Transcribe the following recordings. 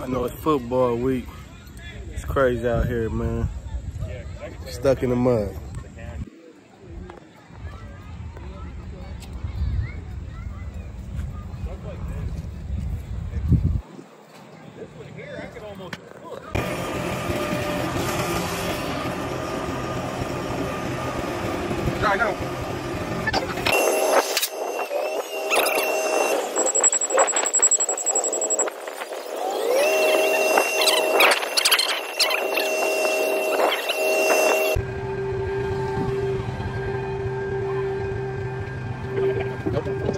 I know it's football week. It's crazy out here, man. Stuck in the mud. I know.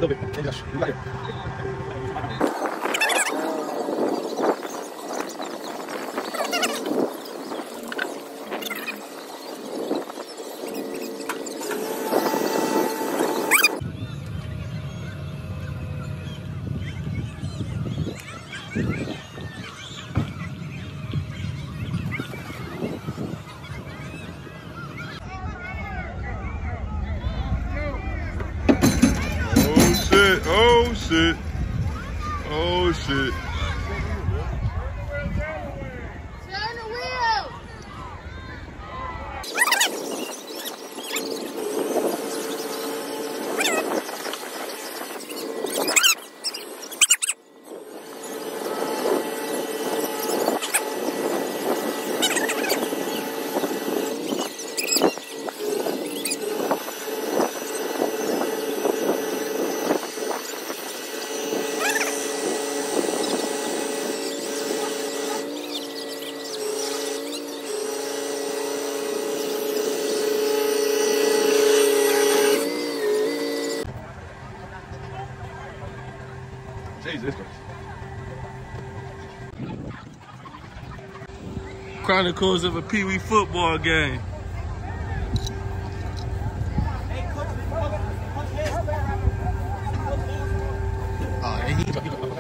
Dobry, nie grasz. Thank you. Shit, oh shit. Jesus Christ. Chronicles of a Pee Wee football game. Oh,